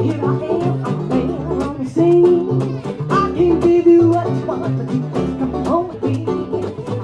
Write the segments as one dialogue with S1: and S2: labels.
S1: Here I am, I'm there. I can't give you what you want, but you just come home with me.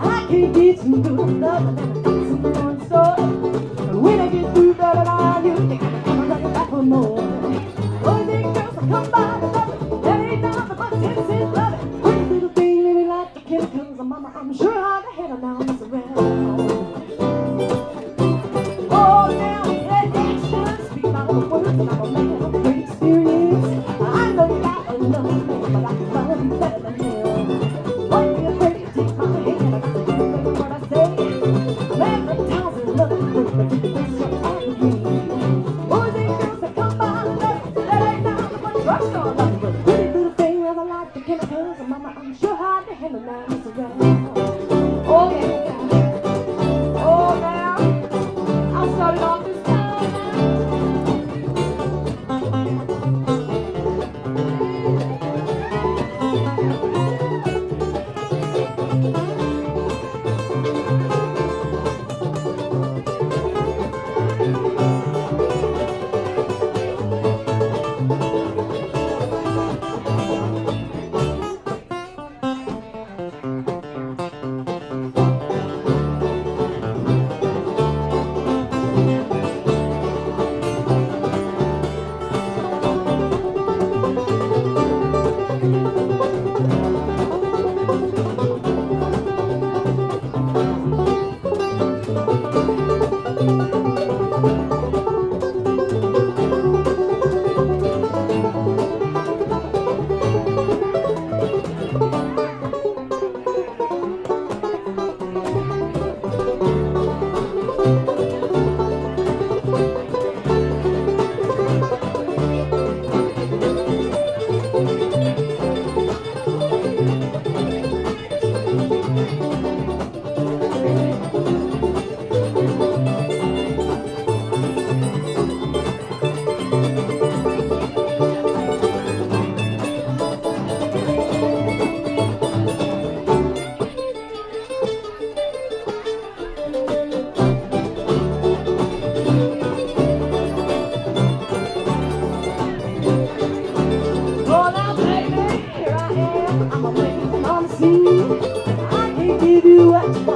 S1: I can't get some good love, and then I get some more stuff. When I get through that, I you I'm running back for more. Boys and girls, come by love it. That ain't nothing but this is love it. Pretty little thing, maybe like the chemicals. Mama, I'm sure how the hell I know I'm around. Love. But pretty little thing, I like the chemicals, and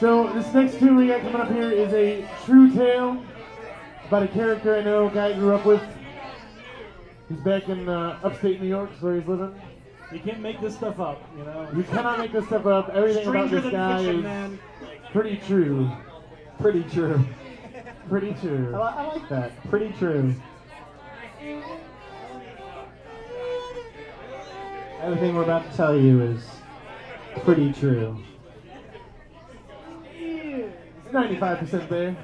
S2: So this next tune we got coming up here is a true tale about a character I know, a guy I grew up with. He's back in uh, upstate New York, is where he's living.
S3: You can't make this stuff up, you know.
S2: You cannot make this stuff up. Everything
S3: Stranger
S2: about this
S3: than
S2: guy
S3: fiction,
S2: is
S3: man.
S2: pretty true.
S4: Pretty true.
S2: Pretty true.
S4: I, I like that. Pretty true. Everything we're about to tell you is pretty true.
S2: It's 95% there.